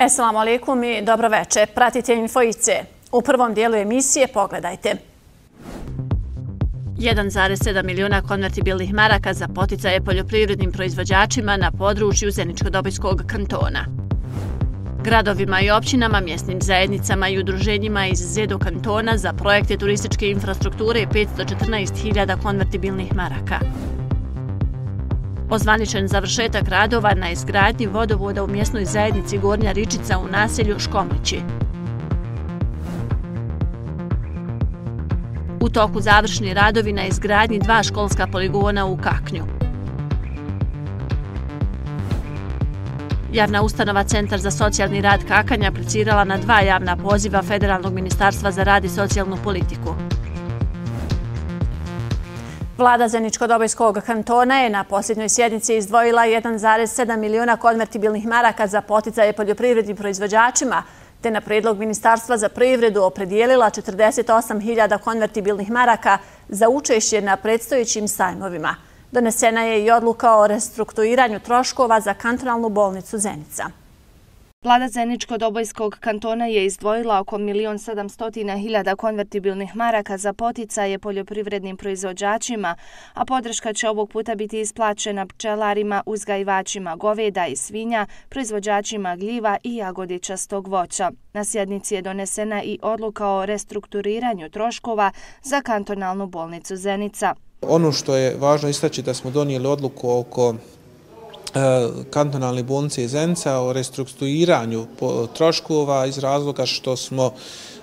E, Assalamu alaikum i dobro veče. Pratite Infoice. U prvom dijelu emisije pogledajte. 1,7 miliona konvertibilnih maraka za poticaje poljoprivrednim proizvođačima na području Zeničko-Dobojskog kantona. Gradovima i općinama, mjesnim zajednicama i udruženjima iz Zedo kantona za projekte turističke infrastrukture 514.000 konvertibilnih maraka. Ozvaničen završetak radova na izgradnji vodovoda u mjesnoj zajednici Gornja Ričica u naselju Škomlići. U toku završni radovi na izgradnji dva školska poligona u Kaknju. Javna ustanova Centar za socijalni rad Kakanja aplicirala na dva javna poziva Federalnog ministarstva za rad i socijalnu politiku. Vlada Zeničko-Dobojskog kantona je na posljednjoj sjednici izdvojila 1,7 miliona konvertibilnih maraka za poticaje poljoprivrednim proizvođačima, te na predlog Ministarstva za privredu opredijelila 48.000 konvertibilnih maraka za učešće na predstojećim sajmovima. Donesena je i odluka o restrukturiranju troškova za kantonalnu bolnicu Zenica. Vlada Zeničko-Dobojskog kantona je izdvojila oko 1.700.000 konvertibilnih maraka za poticaje poljoprivrednim proizvođačima, a podrška će ovog puta biti isplaćena pčelarima, uzgajivačima goveda i svinja, proizvođačima gljiva i jagodičastog voća. Na sjednici je donesena i odluka o restrukturiranju troškova za kantonalnu bolnicu Zenica. Ono što je važno istaći da smo donijeli odluku oko E, kantonalne bolnice Zenca o restrukturiranju troškova iz razloga što smo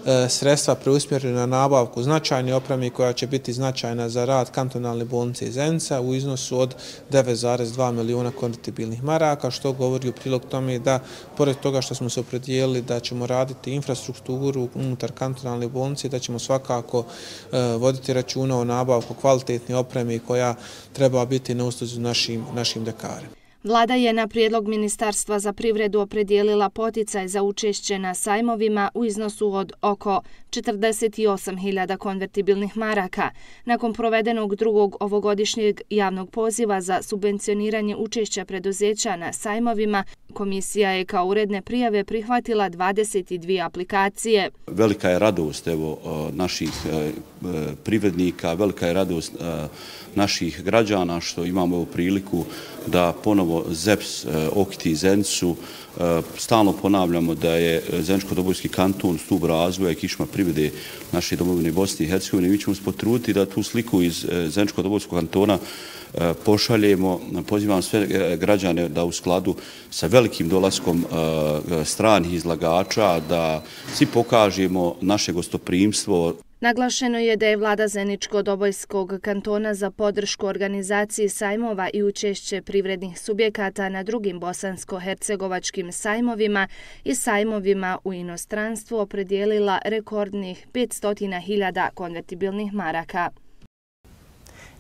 e, sredstva preusmjerili na nabavku značajne opreme koja će biti značajna za rad kantonalne bolnice Zenca u iznosu od 9,2 miliona konvertibilnih maraka, što govori u prilog tome da, pored toga što smo se opredijelili da ćemo raditi infrastrukturu unutar kantonalne bolnice, da ćemo svakako e, voditi računa o nabavku kvalitetne opreme koja treba biti na usluzi našim, našim dekarima. Vlada je na prijedlog Ministarstva za privredu opredijelila poticaj za učešće na sajmovima u iznosu od oko 48.000 konvertibilnih maraka. Nakon provedenog drugog ovogodišnjeg javnog poziva za subvencioniranje učešća preduzeća na sajmovima, komisija je kao uredne prijave prihvatila 22 aplikacije. Velika je radost evo, e, naših e, e, privrednika, velika je radost naših građana što imamo priliku da ponovo ZEPS okiti Zencu. Eh, stalno ponavljamo da je eh, Zeničko-Dobojski kanton stup razvoja i kišma privede naše domovine Bosne i Hercegovine. Mi ćemo spotruditi da tu sliku iz eh, Zeničko-Dobojskog kantona pošaljemo, pozivam sve građane da u skladu sa velikim dolaskom stranih izlagača, da svi pokažemo naše gostoprimstvo. Naglašeno je da je vlada Zeničko-Dobojskog kantona za podršku organizaciji sajmova i učešće privrednih subjekata na drugim bosansko-hercegovačkim sajmovima i sajmovima u inostranstvu opredijelila rekordnih 500.000 konvertibilnih maraka.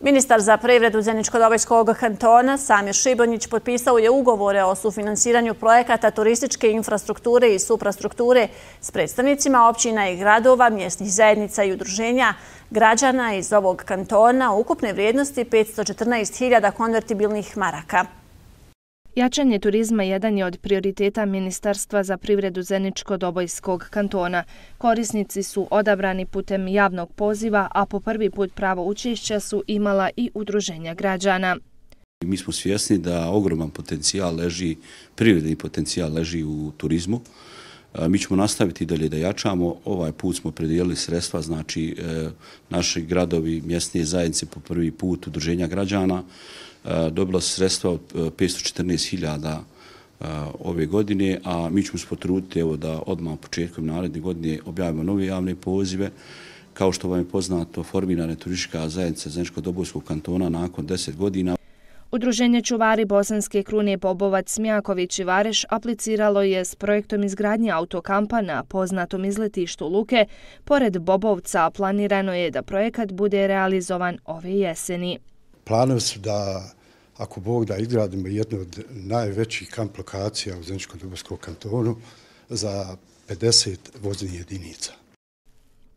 Ministar za privredu Zeničko-Dobojskog kantona Samir Šibonjić potpisao je ugovore o sufinansiranju projekata turističke infrastrukture i suprastrukture s predstavnicima općina i gradova, mjesnih zajednica i udruženja građana iz ovog kantona ukupne vrijednosti 514.000 konvertibilnih maraka. Jačanje turizma jedan je od prioriteta Ministarstva za privredu Zeničko-Dobojskog kantona. Korisnici su odabrani putem javnog poziva, a po prvi put pravo učešća su imala i udruženja građana. Mi smo svjesni da ogroman potencijal leži, privredni potencijal leži u turizmu. E, mi ćemo nastaviti dalje da jačamo. Ovaj put smo predijelili sredstva, znači e, naši gradovi, mjesne zajednice po prvi put udruženja građana, dobila sredstva od 514.000 e, e, ove godine, a mi ćemo se potruditi evo, da odmah početkom naredne godine objavimo nove javne pozive. Kao što vam je poznato, formirana je turistička zajednica Zeničko-Dobojskog kantona nakon 10 godina. Udruženje Čuvari Bosanske krune Bobovac Smjaković i Vareš apliciralo je s projektom izgradnje autokampa na poznatom izletištu Luke. Pored Bobovca planirano je da projekat bude realizovan ove jeseni. Planovi su da ako Bog da izgradimo jednu od najvećih kamp lokacija u Zeničko-Dubovskom kantonu za 50 voznih jedinica.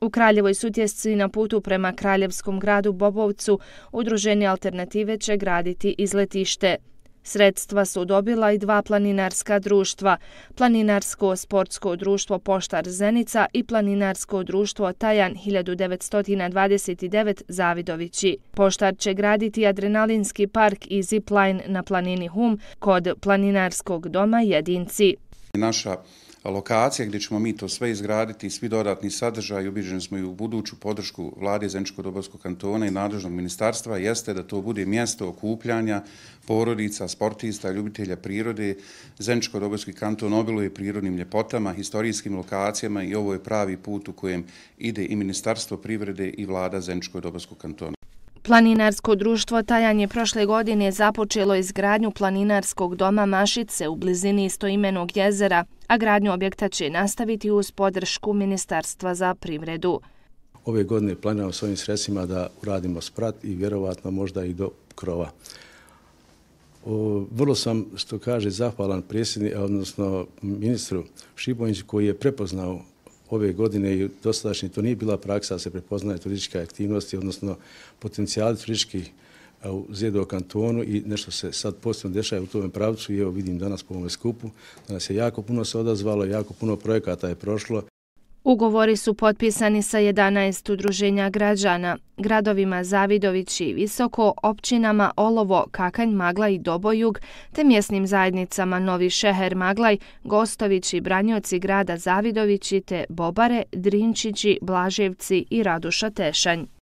U Kraljevoj sutjesci na putu prema Kraljevskom gradu Bobovcu udruženi alternative će graditi izletište. Sredstva su dobila i dva planinarska društva, Planinarsko sportsko društvo Poštar Zenica i Planinarsko društvo Tajan 1929 Zavidovići. Poštar će graditi adrenalinski park i zipline na planini Hum kod planinarskog doma Jedinci. Naša lokacija gdje ćemo mi to sve izgraditi i svi dodatni sadržaj, ubiđeni smo i u buduću podršku vlade Zeničko-Dobovskog kantona i nadležnog ministarstva, jeste da to bude mjesto okupljanja porodica, sportista, ljubitelja prirode. Zeničko-Dobovski kanton obiluje prirodnim ljepotama, historijskim lokacijama i ovo je pravi put u kojem ide i Ministarstvo privrede i vlada Zeničko-Dobovskog kantona. Planinarsko društvo Tajan je prošle godine započelo izgradnju planinarskog doma Mašice u blizini istoimenog jezera, a gradnju objekta će nastaviti uz podršku Ministarstva za privredu. Ove godine planiramo svojim sredstvima da uradimo sprat i vjerovatno možda i do krova. Vrlo sam, što kaže, zahvalan predsjednik, odnosno ministru Šiboniću koji je prepoznao ove godine i dosadašnji to nije bila praksa da se prepoznaje turističke aktivnosti, odnosno potencijali turističkih u Zjedovo kantonu i nešto se sad posljedno dešava u tome pravcu i evo vidim danas po ovome skupu da nas je jako puno se odazvalo, jako puno projekata je prošlo Ugovori su potpisani sa 11 udruženja građana, gradovima Zavidović i Visoko, općinama Olovo, Kakanj, Maglaj i Dobojug, te mjesnim zajednicama Novi Šeher, Maglaj, Gostović i Branjoci grada Zavidovići te Bobare, Drinčići, Blaževci i Raduša Tešanj.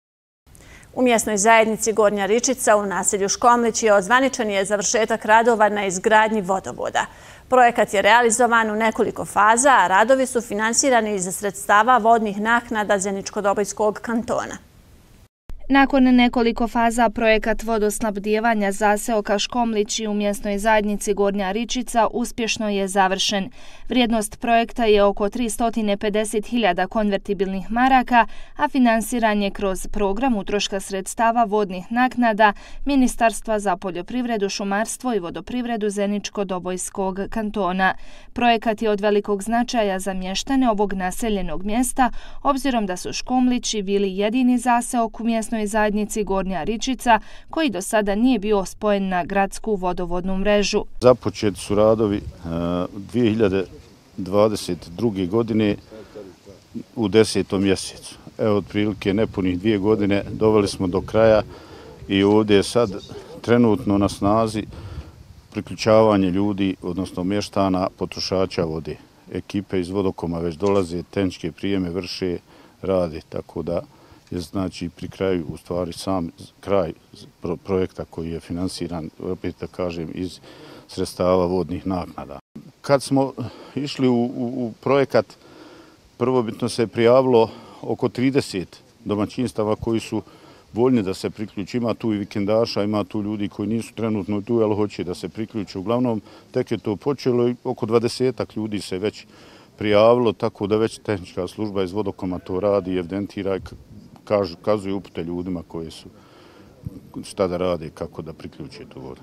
U mjesnoj zajednici Gornja Ričica u naselju Škomlić je odzvaničan je završetak radova na izgradnji vodovoda. Projekat je realizovan u nekoliko faza, a radovi su finansirani iz sredstava vodnih naknada Zeničko-Dobojskog kantona. Nakon nekoliko faza projekat vodosnabdijevanja zaseoka Škomlići u mjesnoj zajednici Gornja Ričica uspješno je završen. Vrijednost projekta je oko 350.000 konvertibilnih maraka, a finansiranje kroz program utroška sredstava vodnih naknada Ministarstva za poljoprivredu, šumarstvo i vodoprivredu Zeničko-Dobojskog kantona. Projekat je od velikog značaja za mještane ovog naseljenog mjesta, obzirom da su Škomlići bili jedini zaseok u mjesnoj lokalnoj zajednici Gornja Ričica, koji do sada nije bio spojen na gradsku vodovodnu mrežu. Započet su radovi e, 2022. godine u desetom mjesecu. Evo, otprilike nepunih dvije godine doveli smo do kraja i ovdje je sad trenutno na snazi priključavanje ljudi, odnosno mještana, potrošača vode. Ekipe iz vodokoma već dolaze, tenčke prijeme vrše, radi, tako da je znači pri kraju u stvari sam kraj projekta koji je finansiran, opet da kažem, iz sredstava vodnih naknada. Kad smo išli u, u, u projekat, prvobitno se je prijavilo oko 30 domaćinstava koji su voljni da se priključi. Ima tu i vikendaša, ima tu ljudi koji nisu trenutno tu, ali hoće da se priključi. Uglavnom, tek je to počelo i oko 20 ljudi se već prijavilo, tako da već tehnička služba iz vodokoma to radi i evidentira kažu, kazuju upute ljudima koji su šta da rade i kako da priključe tu vodu.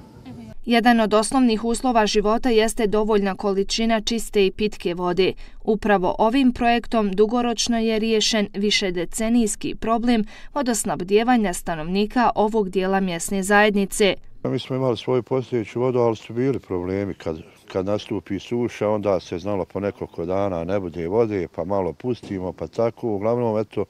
Jedan od osnovnih uslova života jeste dovoljna količina čiste i pitke vode. Upravo ovim projektom dugoročno je riješen više decenijski problem vodosnabdjevanja stanovnika ovog dijela mjesne zajednice. Mi smo imali svoju postojeću vodu, ali su bili problemi kad, kad nastupi suša, onda se znalo po nekoliko dana ne bude vode, pa malo pustimo, pa tako. Uglavnom, eto,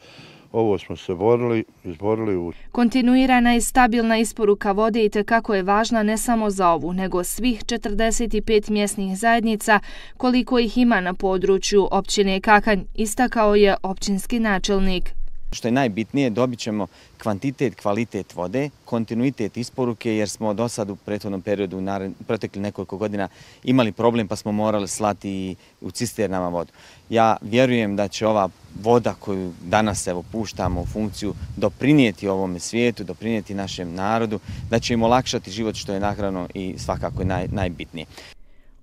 ovo smo se borili, izborili u... Kontinuirana i stabilna isporuka vode i kako je važna ne samo za ovu, nego svih 45 mjesnih zajednica koliko ih ima na području općine Kakanj, istakao je općinski načelnik. Što je najbitnije, dobit ćemo kvantitet, kvalitet vode, kontinuitet isporuke, jer smo do sad u prethodnom periodu, u protekli nekoliko godina, imali problem pa smo morali slati u cisternama vodu. Ja vjerujem da će ova voda koju danas evo puštamo u funkciju doprinijeti ovome svijetu, doprinijeti našem narodu, da će im olakšati život što je nahrano i svakako naj, najbitnije.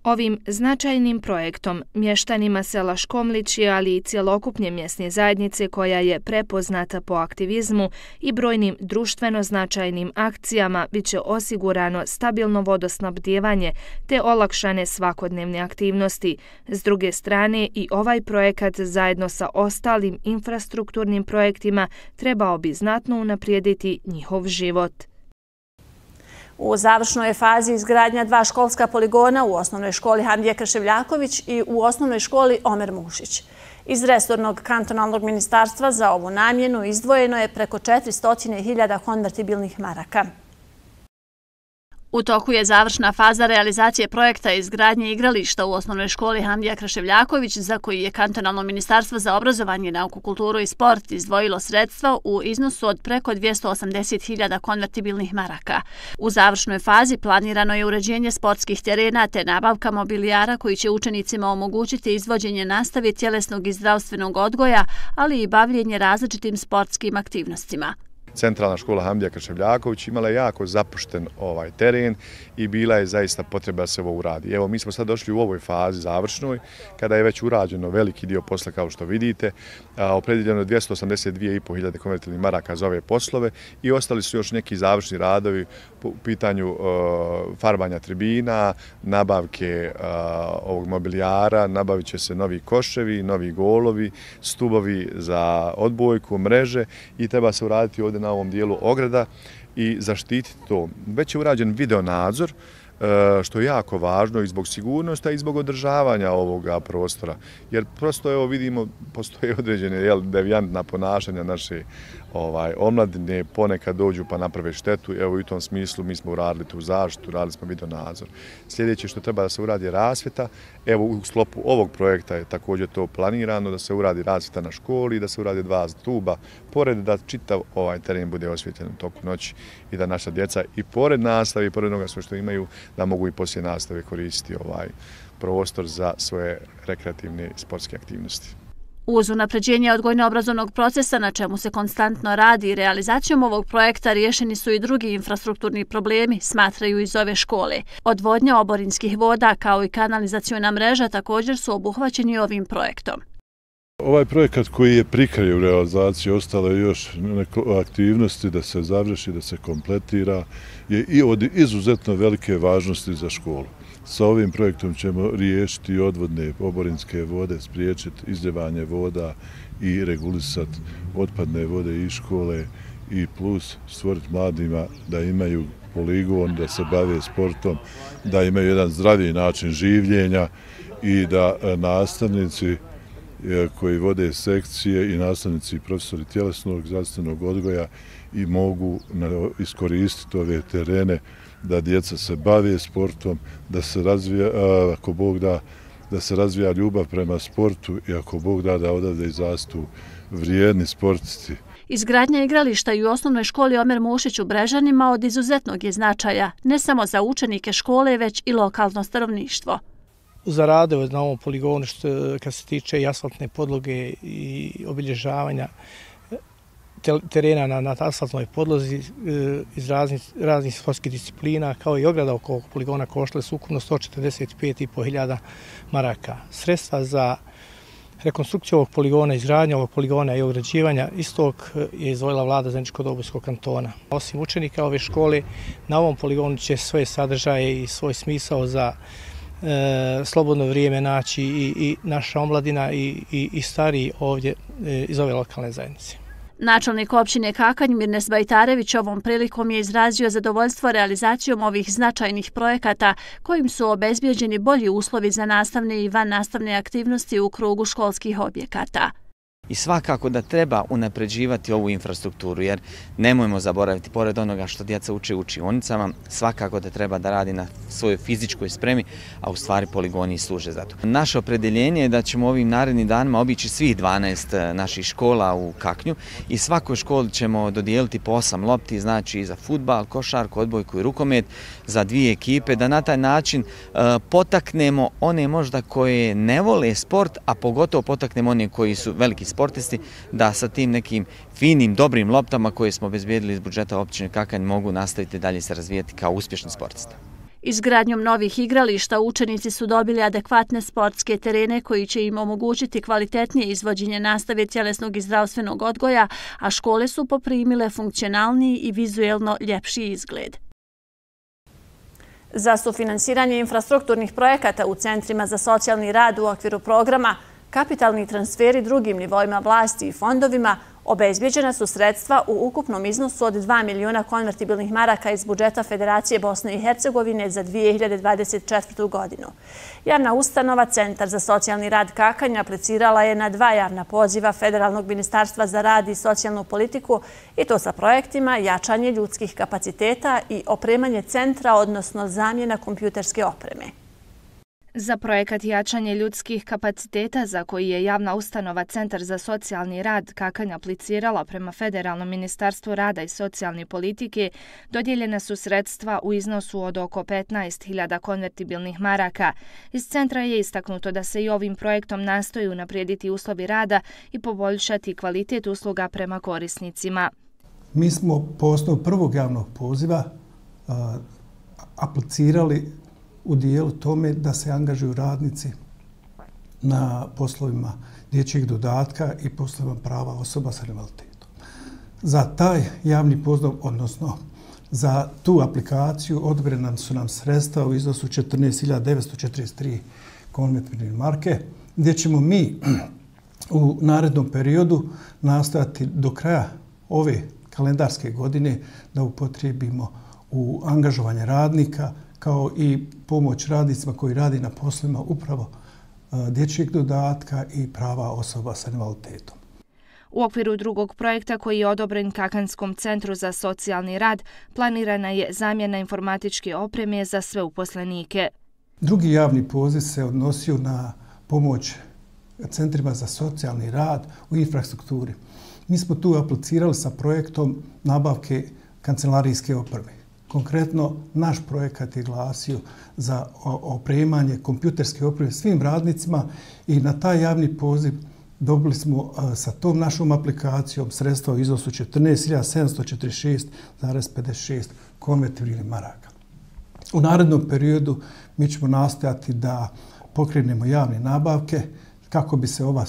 Ovim značajnim projektom mještanima sela Škomlići, ali i cjelokupnje mjesne zajednice koja je prepoznata po aktivizmu i brojnim društveno značajnim akcijama, bit će osigurano stabilno vodosnabdjevanje te olakšane svakodnevne aktivnosti. S druge strane, i ovaj projekat zajedno sa ostalim infrastrukturnim projektima trebao bi znatno unaprijediti njihov život. U završnoj je fazi izgradnja dva školska poligona u osnovnoj školi Hamdija Krševljaković i u osnovnoj školi Omer Mušić. Iz restornog kantonalnog ministarstva za ovu namjenu izdvojeno je preko 400.000 konvertibilnih maraka. U toku je završna faza realizacije projekta izgradnje igrališta u osnovnoj školi Hamdija Kraševljaković, za koji je kantonalno ministarstvo za obrazovanje, nauku, kulturu i sport izdvojilo sredstva u iznosu od preko 280.000 konvertibilnih maraka. U završnoj fazi planirano je uređenje sportskih terena te nabavka mobilijara koji će učenicima omogućiti izvođenje nastave tjelesnog i zdravstvenog odgoja, ali i bavljenje različitim sportskim aktivnostima centralna škola Hamdija Krševljaković imala je jako zapušten ovaj teren i bila je zaista potreba da se ovo uradi. Evo, mi smo sad došli u ovoj fazi završnoj, kada je već urađeno veliki dio posla, kao što vidite, opredeljeno je 282.500 konvertilnih maraka za ove poslove i ostali su još neki završni radovi u pitanju farbanja tribina, nabavke ovog mobilijara, nabavit će se novi koševi, novi golovi, stubovi za odbojku, mreže i treba se uraditi ovdje na ovom dijelu ograda i zaštititi to. Već je urađen video nadzor, e, što je jako važno i zbog sigurnosti, i zbog održavanja ovoga prostora. Jer prosto, evo, vidimo, postoje određene jel, devijantna ponašanja naše ovaj, omladine ponekad dođu pa naprave štetu. Evo i u tom smislu mi smo uradili tu zaštitu, uradili smo video nadzor. Sljedeće što treba da se uradi je rasvjeta. Evo u sklopu ovog projekta je također to planirano da se uradi rasvjeta na školi, da se uradi dva stuba, pored da čitav ovaj teren bude osvjetljen u toku noći i da naša djeca i pored nastave i pored onoga sve što imaju, da mogu i poslije nastave koristiti ovaj prostor za svoje rekreativne sportske aktivnosti. Uz unapređenje odgojno-obrazovnog procesa na čemu se konstantno radi i realizacijom ovog projekta riješeni su i drugi infrastrukturni problemi, smatraju iz ove škole. Odvodnja oborinskih voda kao i kanalizacijona mreža također su obuhvaćeni ovim projektom. Ovaj projekat koji je prikraj u realizaciji, ostalo je još neko aktivnosti da se završi, da se kompletira, je i od izuzetno velike važnosti za školu. Sa ovim projektom ćemo riješiti odvodne oborinske vode, spriječiti izljevanje voda i regulisati otpadne vode iz škole i plus stvoriti mladima da imaju poligon, da se bave sportom, da imaju jedan zdraviji način življenja i da e, nastavnici e, koji vode sekcije i nastavnici i profesori tjelesnog zdravstvenog odgoja i mogu iskoristiti ove terene da djeca se bave sportom, da se razvija, ako Bog da, da se razvija ljubav prema sportu i ako Bog da da odavde izastu vrijedni sportisti. Izgradnja igrališta i u osnovnoj školi Omer Mušić u Brežanima od izuzetnog je značaja, ne samo za učenike škole, već i lokalno stanovništvo. Zarade na ovom poligonu što kad se tiče i asfaltne podloge i obilježavanja, terena na, na asfaltnoj podlozi e, iz raznih, raznih sportskih disciplina, kao i ograda oko poligona koštale su ukupno 145.500 maraka. Sredstva za rekonstrukciju ovog poligona, izgradnja ovog poligona i ograđivanja istog e, je izvojila vlada Zeničko-Dobojskog kantona. Osim učenika ove škole, na ovom poligonu će svoje sadržaje i svoj smisao za e, slobodno vrijeme naći i, i naša omladina i, i, i stariji ovdje e, iz ove lokalne zajednice. Načelnik općine Kakanj Mirnes Bajtarević ovom prilikom je izrazio zadovoljstvo realizacijom ovih značajnih projekata kojim su obezbjeđeni bolji uslovi za nastavne i van nastavne aktivnosti u krugu školskih objekata. I svakako da treba unapređivati ovu infrastrukturu, jer nemojmo zaboraviti, pored onoga što djeca uče u učionicama, svakako da treba da radi na svojoj fizičkoj spremi, a u stvari poligoni služe za to. Naše opredeljenje je da ćemo ovim narednim danima obići svih 12 eh, naših škola u Kaknju i svakoj školi ćemo dodijeliti po osam lopti, znači i za futbal, košarku, odbojku i rukomet, za dvije ekipe, da na taj način eh, potaknemo one možda koje ne vole sport, a pogotovo potaknemo one koji su veliki sportisti da sa tim nekim finim, dobrim loptama koje smo obezbijedili iz budžeta općine Kakanj mogu nastaviti dalje se razvijati kao uspješni sportista. Izgradnjom novih igrališta učenici su dobili adekvatne sportske terene koji će im omogućiti kvalitetnije izvođenje nastave tjelesnog i zdravstvenog odgoja, a škole su poprimile funkcionalniji i vizuelno ljepši izgled. Za sufinansiranje infrastrukturnih projekata u Centrima za socijalni rad u okviru programa kapitalni transferi drugim nivoima vlasti i fondovima Obezbjeđena su sredstva u ukupnom iznosu od 2 miliona konvertibilnih maraka iz budžeta Federacije Bosne i Hercegovine za 2024. godinu. Javna ustanova Centar za socijalni rad Kakanja aplicirala je na dva javna poziva Federalnog ministarstva za rad i socijalnu politiku i to sa projektima jačanje ljudskih kapaciteta i opremanje centra, odnosno zamjena kompjuterske opreme. Za projekat jačanje ljudskih kapaciteta za koji je javna ustanova Centar za socijalni rad Kakanj aplicirala prema Federalnom ministarstvu rada i socijalne politike, dodjeljene su sredstva u iznosu od oko 15.000 konvertibilnih maraka. Iz centra je istaknuto da se i ovim projektom nastoji unaprijediti uslovi rada i poboljšati kvalitet usluga prema korisnicima. Mi smo po osnovu prvog javnog poziva aplicirali u dijelu tome da se angažuju radnici na poslovima dječjeg dodatka i poslovima prava osoba sa invaliditetom. Za taj javni pozdrav, odnosno za tu aplikaciju, odbrena su nam sredstva u iznosu 14.943 konvertne marke, gdje ćemo mi u narednom periodu nastojati do kraja ove kalendarske godine da upotrijebimo u angažovanje radnika, kao i pomoć radnicima koji radi na poslovima upravo e, dječjeg dodatka i prava osoba sa invaliditetom. U okviru drugog projekta koji je odobren Kakanskom centru za socijalni rad, planirana je zamjena informatičke opreme za sve uposlenike. Drugi javni poziv se odnosio na pomoć centrima za socijalni rad u infrastrukturi. Mi smo tu aplicirali sa projektom nabavke kancelarijske opreme. Konkretno, naš projekat je glasio za opremanje kompjuterske opreme svim radnicima i na taj javni poziv dobili smo sa tom našom aplikacijom sredstva u iznosu 14.746,56 konvertibilnih maraka. U narednom periodu mi ćemo nastojati da pokrenemo javne nabavke kako bi se ova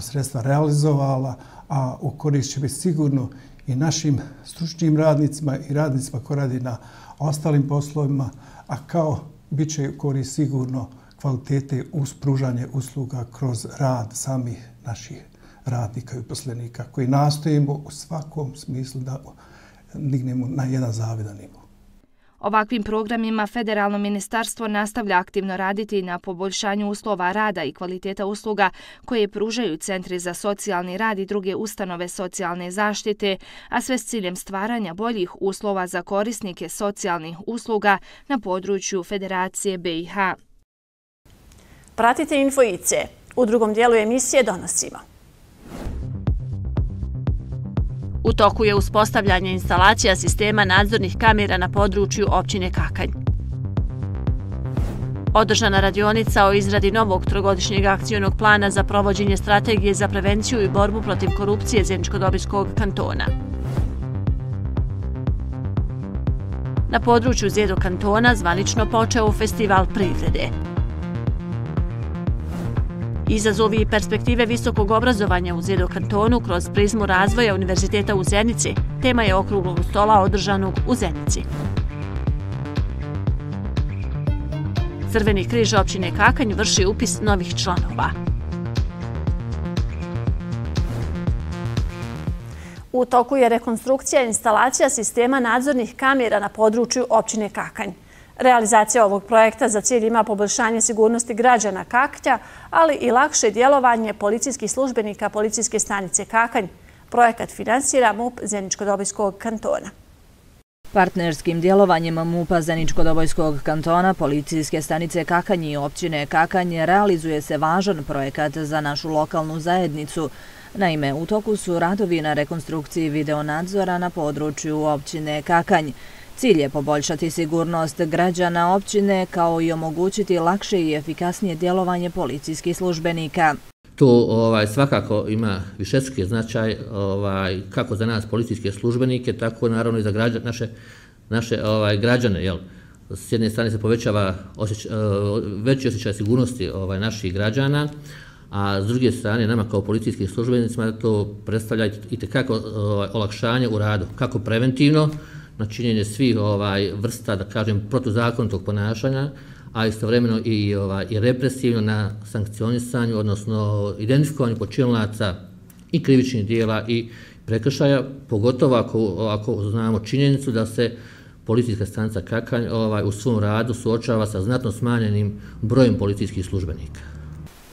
sredstva realizovala, a u korist će biti sigurno i našim stručnim radnicima i radnicima koji radi na ostalim poslovima, a kao bit će korist sigurno kvalitete uz pružanje usluga kroz rad samih naših radnika i uposlenika koji nastojimo u svakom smislu da dignemo na jedan zavidan nivo. Ovakvim programima Federalno ministarstvo nastavlja aktivno raditi na poboljšanju uslova rada i kvaliteta usluga koje pružaju Centri za socijalni rad i druge ustanove socijalne zaštite, a sve s ciljem stvaranja boljih uslova za korisnike socijalnih usluga na području Federacije BiH. Pratite Info IC. U drugom dijelu emisije donosimo. U toku je uspostavljanje instalacija sistema nadzornih kamera na području općine Kakanj. Održana radionica o izradi novog trogodišnjeg akcijonog plana za provođenje strategije za prevenciju i borbu protiv korupcije Zeničko-Dobijskog kantona. Na području Zedo kantona zvanično počeo festival privrede. Izazovi i perspektive visokog obrazovanja u Zedo kantonu kroz prizmu razvoja Univerziteta u Zenici tema je okruglog stola održanog u Zenici. Crveni križ općine Kakanj vrši upis novih članova. U toku je rekonstrukcija i instalacija sistema nadzornih kamera na području općine Kakanj. Realizacija ovog projekta za cilj ima poboljšanje sigurnosti građana Kakća, ali i lakše djelovanje policijskih službenika policijske stanice Kakanj. Projekat finansira MUP Zeničko-Dobojskog kantona. Partnerskim djelovanjem MUPA Zeničko-Dobojskog kantona, policijske stanice Kakanj i općine Kakanj realizuje se važan projekat za našu lokalnu zajednicu. Naime, u toku su radovi na rekonstrukciji videonadzora na području općine Kakanj. Cilj je poboljšati sigurnost građana općine kao i omogućiti lakše i efikasnije djelovanje policijskih službenika. To ovaj, svakako ima višeski značaj ovaj, kako za nas policijske službenike, tako naravno i za građane, naše, naše ovaj, građane. Jel? S jedne strane se povećava osjeć, eh, veći osjećaj sigurnosti ovaj, naših građana, a s druge strane nama kao policijskih službenicima to predstavlja i tekako ovaj, olakšanje u radu, kako preventivno, na činjenje svih ovaj vrsta, da kažem, protuzakonitog ponašanja, a istovremeno i, ovaj, i represivno na sankcionisanju, odnosno identifikovanju počinilaca i krivičnih dijela i prekršaja, pogotovo ako, ako znamo činjenicu da se policijska stanica Kakanj ovaj, u svom radu suočava sa znatno smanjenim brojem policijskih službenika.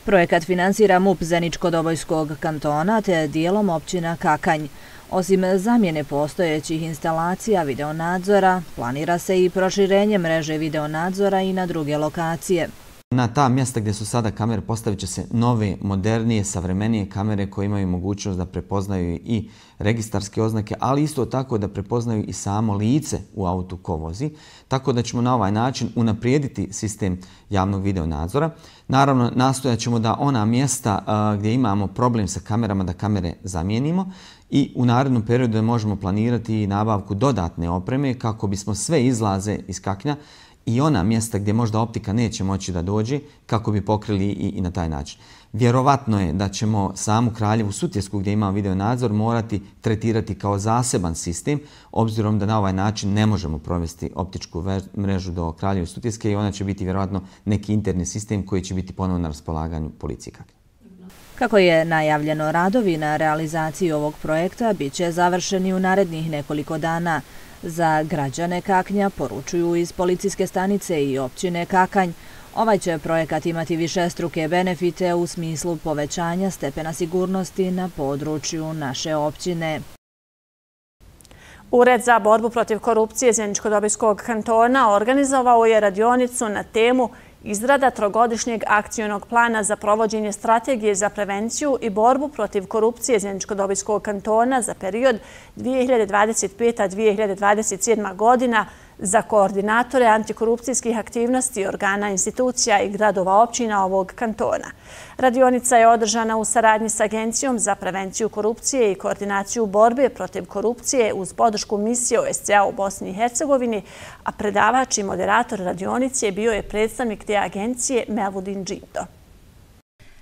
Projekat finansira MUP Zeničko-Dobojskog kantona te dijelom općina Kakanj. Osim zamjene postojećih instalacija videonadzora, planira se i proširenje mreže videonadzora i na druge lokacije. Na ta mjesta gdje su sada kamere postavit će se nove, modernije, savremenije kamere koje imaju mogućnost da prepoznaju i registarske oznake, ali isto tako da prepoznaju i samo lice u autu ko vozi. Tako da ćemo na ovaj način unaprijediti sistem javnog videonadzora. Naravno, nastojat ćemo da ona mjesta gdje imamo problem sa kamerama, da kamere zamijenimo i u narednom periodu možemo planirati nabavku dodatne opreme kako bismo sve izlaze iz kaknja i ona mjesta gdje možda optika neće moći da dođe kako bi pokrili i, i na taj način. Vjerovatno je da ćemo samu Kraljevu Sutjesku gdje ima video nadzor morati tretirati kao zaseban sistem obzirom da na ovaj način ne možemo provesti optičku mrežu do Kraljeve Sutjeske i ona će biti vjerovatno neki interni sistem koji će biti ponovno na raspolaganju policiji. Kako je najavljeno radovi na realizaciji ovog projekta, bit će završeni u narednih nekoliko dana. Za građane Kaknja poručuju iz policijske stanice i općine Kakanj. Ovaj će projekat imati više struke benefite u smislu povećanja stepena sigurnosti na području naše općine. Ured za borbu protiv korupcije Zeničko-Dobijskog kantona organizovao je radionicu na temu Izrada trogodišnjeg akcijonog plana za provođenje strategije za prevenciju i borbu protiv korupcije Zeničko-Dobijskog kantona za period 2025-2027 godina za koordinatore antikorupcijskih aktivnosti organa, institucija i gradova općina ovog kantona. Radionica je održana u saradnji s Agencijom za prevenciju korupcije i koordinaciju borbe protiv korupcije uz podršku misije OSCA u Bosni i Hercegovini, a predavač i moderator radionice bio je predstavnik te agencije Melvudin Džito.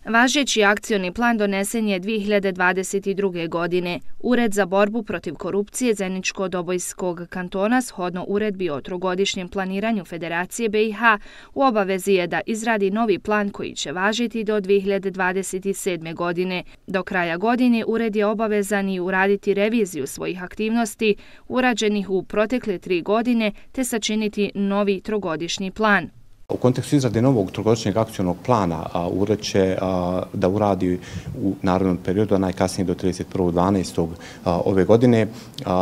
Važeći akcioni plan donesen je 2022. godine. Ured za borbu protiv korupcije Zeničko-Dobojskog kantona shodno uredbi o trogodišnjem planiranju Federacije BiH u obavezi je da izradi novi plan koji će važiti do 2027. godine. Do kraja godine ured je obavezan i uraditi reviziju svojih aktivnosti urađenih u protekle tri godine te sačiniti novi trogodišnji plan. U kontekstu izrade novog trogodišnjeg akcijnog plana ured će da uradi u narodnom periodu, a najkasnije do 31.12. ove godine,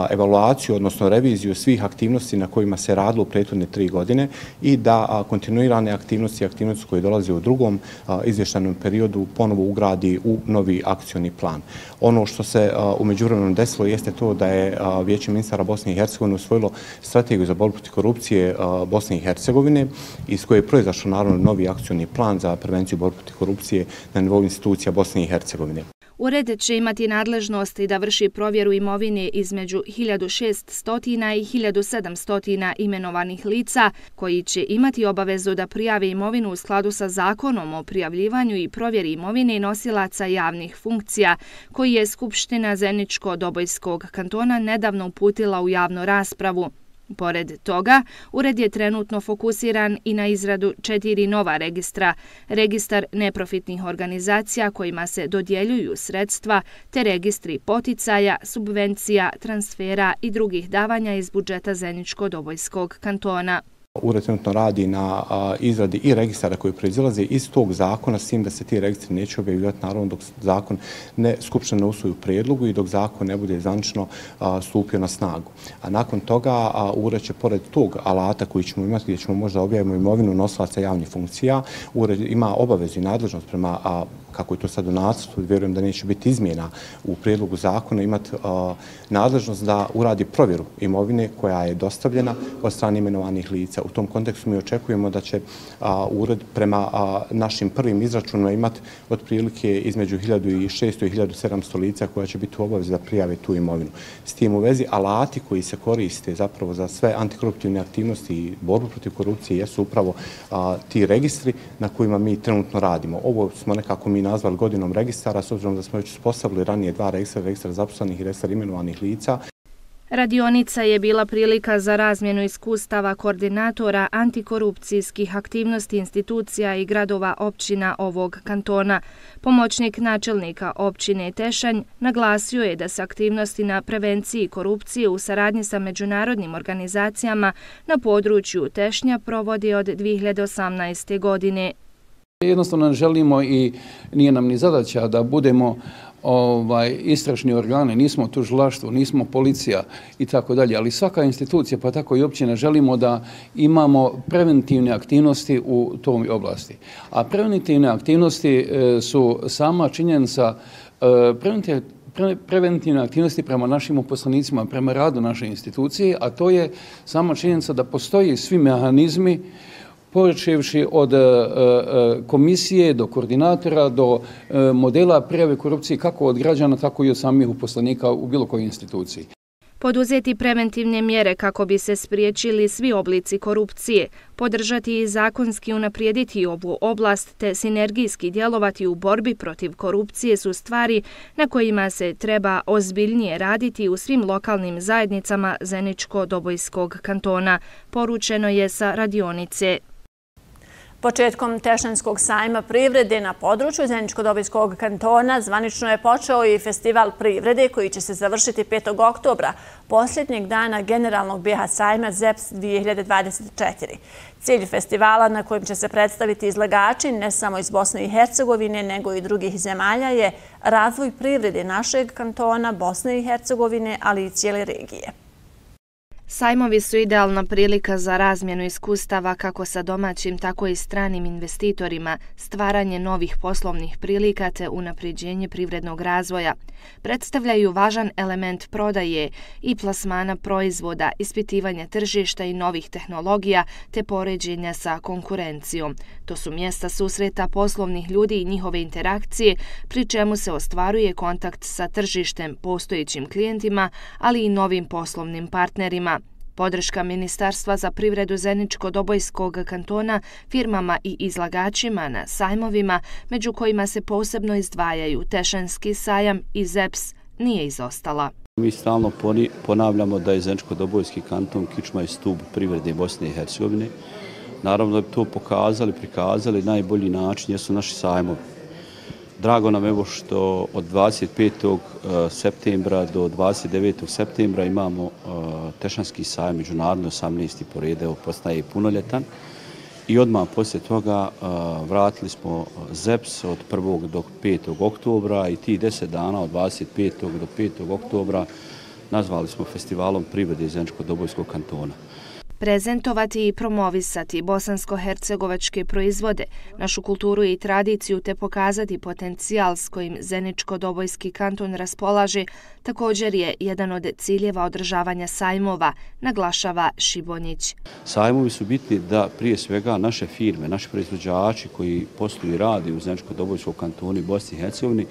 evaluaciju, odnosno reviziju svih aktivnosti na kojima se radilo u prethodne tri godine i da kontinuirane aktivnosti i aktivnosti koje dolaze u drugom izvještanom periodu ponovo ugradi u novi akcijni plan. Ono što se umeđu vremenom desilo jeste to da je Vijeće ministara Bosne i Hercegovine usvojilo strategiju za borbu protiv korupcije Bosne i Hercegovine iz koje koje je proizašao naravno novi akcijni plan za prevenciju borbe protiv korupcije na nivou institucija Bosne i Hercegovine. Ured će imati nadležnosti da vrši provjeru imovine između 1600 i 1700 imenovanih lica, koji će imati obavezu da prijave imovinu u skladu sa zakonom o prijavljivanju i provjeri imovine nosilaca javnih funkcija, koji je Skupština Zeničko-Dobojskog kantona nedavno uputila u javnu raspravu. Pored toga, ured je trenutno fokusiran i na izradu četiri nova registra, registar neprofitnih organizacija kojima se dodjeljuju sredstva, te registri poticaja, subvencija, transfera i drugih davanja iz budžeta Zeničko-Dobojskog kantona. Ured trenutno radi na izradi i registara koji proizilaze iz tog zakona, s tim da se ti registri neće objavljivati naravno dok zakon ne skupština ne usvoju predlogu i dok zakon ne bude zanično stupio na snagu. A nakon toga Ured će pored tog alata koji ćemo imati gdje ćemo možda objavimo imovinu nosilaca javnih funkcija, Ured ima obavezu i nadležnost prema kako je to sad u nacrtu, vjerujem da neće biti izmjena u prijedlogu zakona, imati nadležnost da uradi provjeru imovine koja je dostavljena od strane imenovanih lica. U tom kontekstu mi očekujemo da će ured prema našim prvim izračunima imati otprilike između 1600 i 1700 lica koja će biti u obavezi da prijave tu imovinu. S tim u vezi, alati koji se koriste zapravo za sve antikoruptivne aktivnosti i borbu protiv korupcije jesu upravo ti registri na kojima mi trenutno radimo. Ovo smo nekako mi nazvali godinom registara, s obzirom da smo već uspostavili ranije dva registra, registra zaposlenih i registra imenovanih lica. Radionica je bila prilika za razmjenu iskustava koordinatora antikorupcijskih aktivnosti institucija i gradova općina ovog kantona. Pomoćnik načelnika općine Tešanj naglasio je da se aktivnosti na prevenciji korupcije u saradnji sa međunarodnim organizacijama na području Tešnja provodi od 2018. godine. Jednostavno želimo i nije nam ni zadaća da budemo ovaj istražni organe, nismo tužilaštvo, nismo policija i tako dalje, ali svaka institucija, pa tako i općina, želimo da imamo preventivne aktivnosti u tom oblasti. A preventivne aktivnosti e, su sama činjenica e, preventivne aktivnosti prema našim uposlenicima, prema radu naše institucije, a to je sama činjenica da postoji svi mehanizmi počevši od e, e, komisije do koordinatora, do e, modela prijave korupcije kako od građana, tako i od samih uposlenika u bilo kojoj instituciji. Poduzeti preventivne mjere kako bi se spriječili svi oblici korupcije, podržati i zakonski unaprijediti ovu oblast te sinergijski djelovati u borbi protiv korupcije su stvari na kojima se treba ozbiljnije raditi u svim lokalnim zajednicama Zeničko-Dobojskog kantona, poručeno je sa radionice. Početkom Tešanskog sajma privrede na području Zeničko-Dobojskog kantona zvanično je počeo i festival privrede koji će se završiti 5. oktobra, posljednjeg dana generalnog BH sajma ZEPS 2024. Cilj festivala na kojim će se predstaviti izlagači ne samo iz Bosne i Hercegovine nego i drugih zemalja je razvoj privrede našeg kantona Bosne i Hercegovine, ali i cijele regije. Sajmovi su idealna prilika za razmjenu iskustava kako sa domaćim, tako i stranim investitorima, stvaranje novih poslovnih prilika te unapriđenje privrednog razvoja. Predstavljaju važan element prodaje i plasmana proizvoda, ispitivanja tržišta i novih tehnologija te poređenja sa konkurencijom. To su mjesta susreta poslovnih ljudi i njihove interakcije, pri čemu se ostvaruje kontakt sa tržištem postojićim klijentima, ali i novim poslovnim partnerima. Podrška Ministarstva za privredu Zeničko-Dobojskog kantona firmama i izlagačima na sajmovima, među kojima se posebno izdvajaju Tešanski sajam i ZEPS, nije izostala. Mi stalno ponavljamo da je Zeničko-Dobojski kanton kičma i stub privrede Bosne i Hercegovine. Naravno da bi to pokazali, prikazali, najbolji način jesu naši sajmovi. Drago nam evo što od 25. E, septembra do 29. septembra imamo e, Tešanski sajam međunarodno 18. porede, postaje punoljetan. I odmah poslije toga e, vratili smo ZEPS od 1. do 5. oktobra i ti 10 dana od 25. do 5. oktobra nazvali smo festivalom privode iz Zenčko-Dobojskog kantona prezentovati i promovisati bosansko-hercegovačke proizvode, našu kulturu i tradiciju te pokazati potencijal s kojim Zeničko-Dobojski kanton raspolaže, također je jedan od ciljeva održavanja sajmova, naglašava Šibonjić. Sajmovi su bitni da prije svega naše firme, naši proizvođači koji posluju i radi u Zeničko-Dobojskom kantonu i Bosni i Hercegovini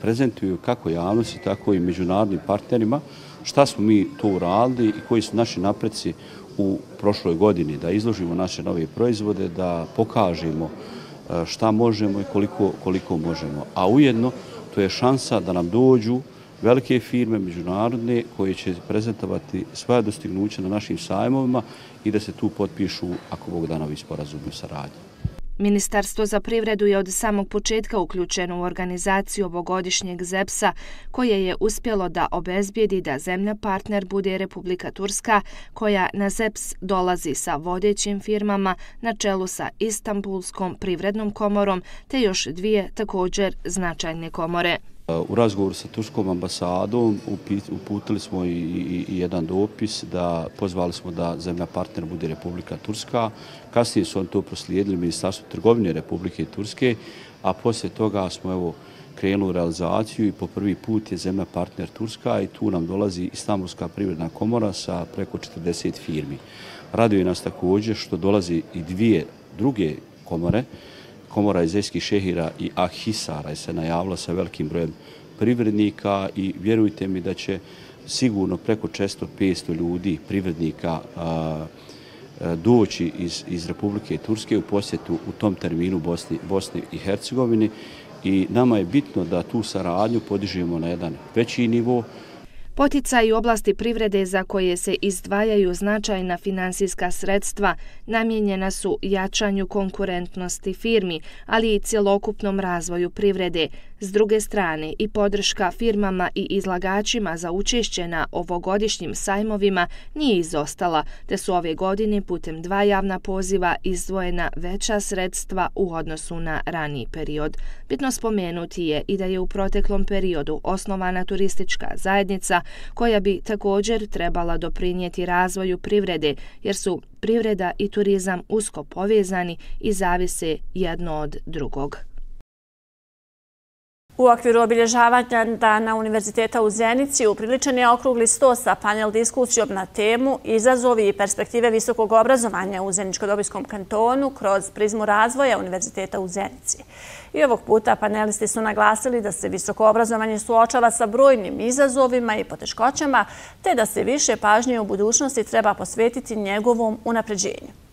prezentuju kako javnosti, tako i međunarodnim partnerima šta smo mi to uradili i koji su naši napreci u prošloj godini, da izložimo naše nove proizvode, da pokažemo e, šta možemo i koliko, koliko možemo. A ujedno, to je šansa da nam dođu velike firme, međunarodne, koje će prezentovati svoje dostignuće na našim sajmovima i da se tu potpišu, ako Bog da novi sporazum u saradnji. Ministarstvo za privredu je od samog početka uključeno u organizaciju ovogodišnjeg ZEPS-a, koje je uspjelo da obezbijedi da zemlja partner bude Republika Turska, koja na ZEPS dolazi sa vodećim firmama na čelu sa Istanbulskom privrednom komorom, te još dvije također značajne komore. U razgovoru sa Turskom ambasadom uputili smo i jedan dopis da pozvali smo da zemlja partner bude Republika Turska. Kasnije su oni to proslijedili Ministarstvo trgovine Republike Turske, a poslije toga smo evo krenuli u realizaciju i po prvi put je zemlja partner Turska i tu nam dolazi Istanbulska privredna komora sa preko 40 firmi. Raduje nas također što dolazi i dvije druge komore, komora iz šehira i Ahisara je se najavila sa velikim brojem privrednika i vjerujte mi da će sigurno preko 600-500 ljudi, privrednika, doći iz, iz Republike Turske u posjetu u tom terminu Bosni, Bosni i Hercegovini. I nama je bitno da tu saradnju podižemo na jedan veći nivo, Poticaj u oblasti privrede za koje se izdvajaju značajna finansijska sredstva namjenjena su jačanju konkurentnosti firmi, ali i cjelokupnom razvoju privrede. S druge strane, i podrška firmama i izlagačima za učešće na ovogodišnjim sajmovima nije izostala, te su ove godine putem dva javna poziva izdvojena veća sredstva u odnosu na raniji period. Bitno spomenuti je i da je u proteklom periodu osnovana turistička zajednica koja bi također trebala doprinijeti razvoju privrede, jer su privreda i turizam usko povezani i zavise jedno od drugog. U okviru obilježavanja Dana Univerziteta u Zenici upriličen je okrugli sto sa panel diskusijom na temu Izazovi i perspektive visokog obrazovanja u Zeničko-Dobijskom kantonu kroz prizmu razvoja Univerziteta u Zenici. I ovog puta panelisti su naglasili da se visoko obrazovanje suočava sa brojnim izazovima i poteškoćama, te da se više pažnje u budućnosti treba posvetiti njegovom unapređenju.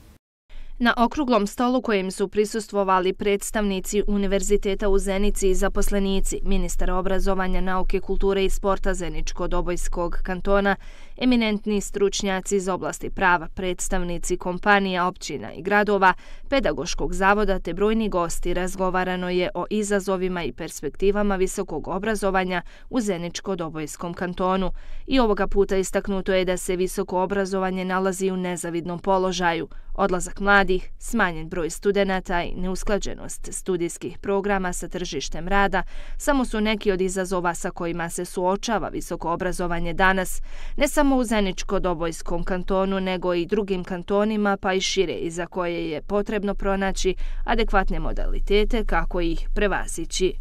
Na okruglom stolu kojim su prisustvovali predstavnici Univerziteta u Zenici i zaposlenici, ministar obrazovanja, nauke, kulture i sporta Zeničko-Dobojskog kantona, eminentni stručnjaci iz oblasti prava, predstavnici kompanija, općina i gradova, pedagoškog zavoda te brojni gosti razgovarano je o izazovima i perspektivama visokog obrazovanja u Zeničko-Dobojskom kantonu. I ovoga puta istaknuto je da se visoko obrazovanje nalazi u nezavidnom položaju. Odlazak mladih, smanjen broj studenta i neusklađenost studijskih programa sa tržištem rada samo su neki od izazova sa kojima se suočava visoko obrazovanje danas, ne samo u Zeničko-Dobojskom kantonu, nego i drugim kantonima, pa i šire, i za koje je potrebno pronaći adekvatne modalitete kako ih prevazići.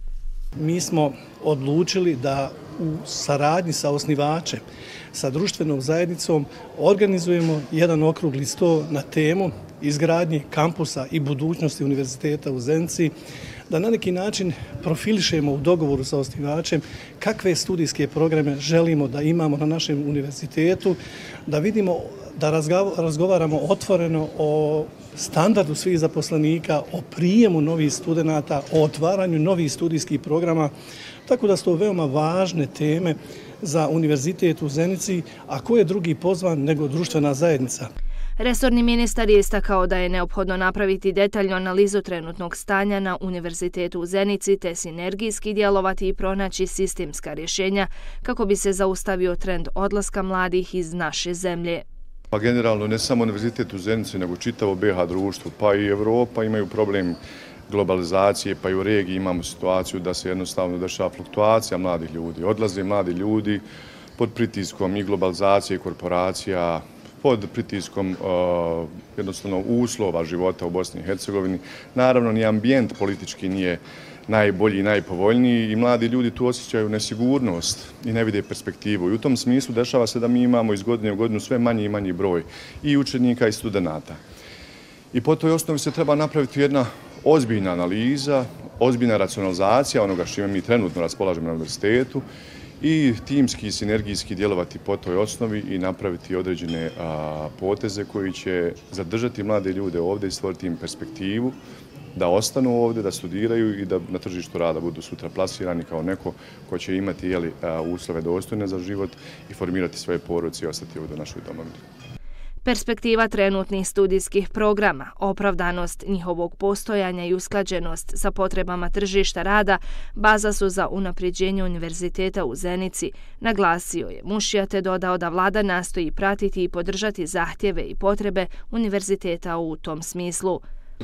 Mi smo odlučili da u saradnji sa osnivačem, sa društvenom zajednicom, organizujemo jedan okrugli sto na temu izgradnji kampusa i budućnosti univerziteta u Zenci, da na neki način profilišemo u dogovoru sa osnivačem kakve studijske programe želimo da imamo na našem univerzitetu, da vidimo da razgovaramo otvoreno o standardu svih zaposlenika, o prijemu novih studenta, o otvaranju novih studijskih programa, tako da su to veoma važne teme za univerzitet u Zenici, a ko je drugi pozvan nego društvena zajednica. Resorni ministar je istakao da je neophodno napraviti detaljnu analizu trenutnog stanja na Univerzitetu u Zenici te sinergijski djelovati i pronaći sistemska rješenja kako bi se zaustavio trend odlaska mladih iz naše zemlje. Pa generalno ne samo Univerzitet u Zenici, nego čitavo BH društvo, pa i Evropa imaju problem globalizacije, pa i u regiji imamo situaciju da se jednostavno dešava fluktuacija mladih ljudi. Odlaze mladi ljudi pod pritiskom i globalizacije i korporacija, pod pritiskom uh, jednostavno uslova života u Bosni i Hercegovini. Naravno, ni ambijent politički nije najbolji i najpovoljniji i mladi ljudi tu osjećaju nesigurnost i ne vide perspektivu. I u tom smislu dešava se da mi imamo iz godine u godinu sve manji i manji broj i učenika i studenta. I po toj osnovi se treba napraviti jedna ozbiljna analiza, ozbiljna racionalizacija onoga što mi trenutno raspolažemo na univerzitetu i timski i sinergijski djelovati po toj osnovi i napraviti određene poteze koji će zadržati mlade ljude ovdje i stvoriti im perspektivu da ostanu ovdje, da studiraju i da na tržištu rada budu sutra plasirani kao neko ko će imati uslove dostojne za život i formirati svoje porodice i ostati ovdje u našoj domovini. Perspektiva trenutnih studijskih programa, opravdanost njihovog postojanja i usklađenost sa potrebama tržišta rada baza su za unapređenje univerziteta u Zenici, naglasio je Mušija te dodao da vlada nastoji pratiti i podržati zahtjeve i potrebe univerziteta u tom smislu.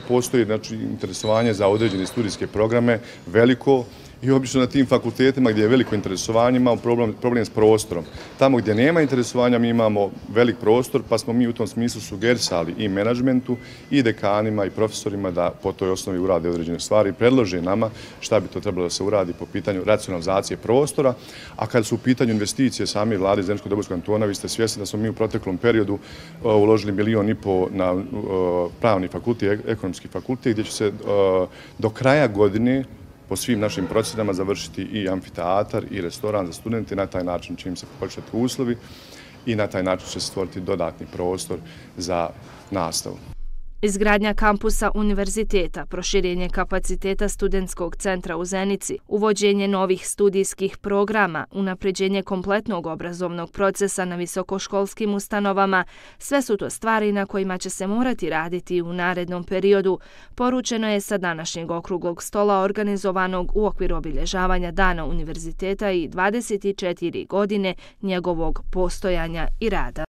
Postoji znači, interesovanje za određene studijske programe veliko, I obično na tim fakultetima gdje je veliko interesovanje imamo problem, problem s prostorom. Tamo gdje nema interesovanja mi imamo velik prostor, pa smo mi u tom smislu sugerisali i menadžmentu, i dekanima, i profesorima da po toj osnovi urade određene stvari i predlože nama šta bi to trebalo da se uradi po pitanju racionalizacije prostora. A kad su u pitanju investicije sami vlade Zemljsko-Dobojskog Antona, vi ste svjesni da smo mi u proteklom periodu uh, uložili milion i po na uh, pravni fakultet, ekonomski fakultet, gdje će se uh, do kraja godine po svim našim procenama završiti i amfiteatar i restoran za studente. Na taj način će im se popočeti uslovi i na taj način će se stvoriti dodatni prostor za nastavu. Izgradnja kampusa univerziteta, proširenje kapaciteta studentskog centra u Zenici, uvođenje novih studijskih programa, unapređenje kompletnog obrazovnog procesa na visokoškolskim ustanovama, sve su to stvari na kojima će se morati raditi u narednom periodu, poručeno je sa današnjeg okruglog stola organizovanog u okviru obilježavanja Dana univerziteta i 24 godine njegovog postojanja i rada.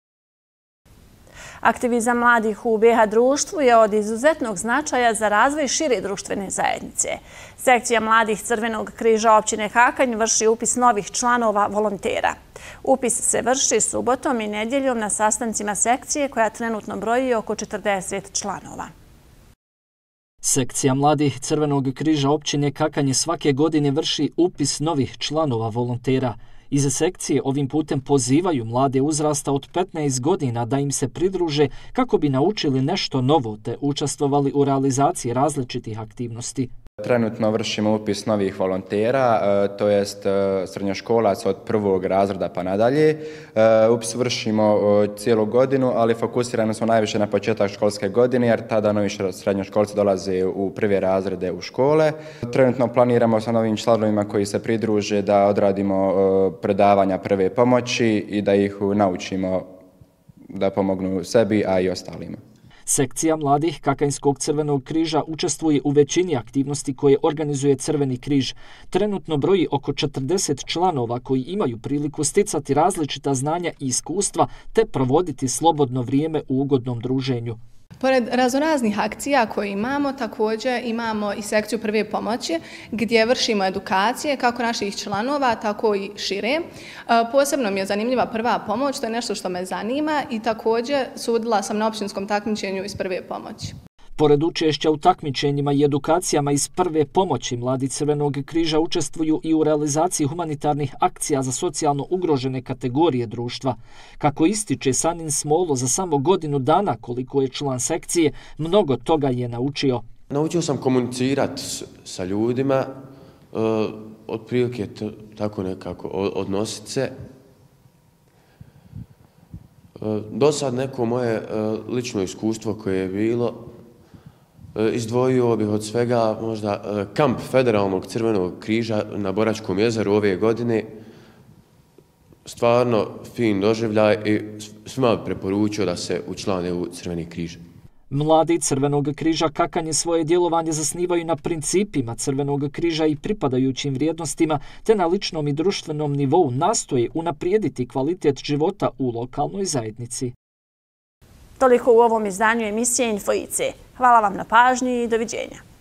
Aktivizam mladih u BH društvu je od izuzetnog značaja za razvoj šire društvene zajednice. Sekcija mladih Crvenog križa općine Hakanj vrši upis novih članova volontera. Upis se vrši subotom i nedjeljom na sastancima sekcije koja trenutno broji oko 40 članova. Sekcija mladih Crvenog križa općine Kakanje svake godine vrši upis novih članova volontera. Iz sekcije ovim putem pozivaju mlade uzrasta od 15 godina da im se pridruže kako bi naučili nešto novo te učestvovali u realizaciji različitih aktivnosti. Trenutno vršimo upis novih volontera, e, to jest e, srednjoškolac od prvog razreda pa nadalje. E, upis vršimo e, cijelu godinu, ali fokusirani smo najviše na početak školske godine, jer tada novi srednjoškolci dolaze u prve razrede u škole. Trenutno planiramo sa novim članovima koji se pridruže da odradimo predavanja prve pomoći i da ih naučimo da pomognu sebi, a i ostalima. Sekcija mladih Kakanjskog crvenog križa učestvuje u većini aktivnosti koje organizuje Crveni križ. Trenutno broji oko 40 članova koji imaju priliku sticati različita znanja i iskustva te provoditi slobodno vrijeme u ugodnom druženju. Pored raznoraznih akcija koje imamo, također imamo i sekciju prve pomoći gdje vršimo edukacije kako naših članova, tako i šire. E, posebno mi je zanimljiva prva pomoć, to je nešto što me zanima i također sudila sam na općinskom takmičenju iz prve pomoći. Pored učešća u takmičenjima i edukacijama iz prve pomoći, mladi Crvenog križa učestvuju i u realizaciji humanitarnih akcija za socijalno ugrožene kategorije društva. Kako ističe Sanin Smolo za samo godinu dana koliko je član sekcije, mnogo toga je naučio. Naučio sam komunicirati sa ljudima, uh, otprilike tako nekako odnositi se. E, uh, do sad neko moje uh, lično iskustvo koje je bilo, izdvojio bih od svega možda e, kamp Federalnog crvenog križa na Boračkom jezeru ove godine. Stvarno fin doživljaj i svima bi preporučio da se učlane u crveni križ. Mladi Crvenog križa kakanje svoje djelovanje zasnivaju na principima Crvenog križa i pripadajućim vrijednostima, te na ličnom i društvenom nivou nastoje unaprijediti kvalitet života u lokalnoj zajednici. Toliko u ovom izdanju emisije Infoice. Hvala vam na pažnji i doviđenja.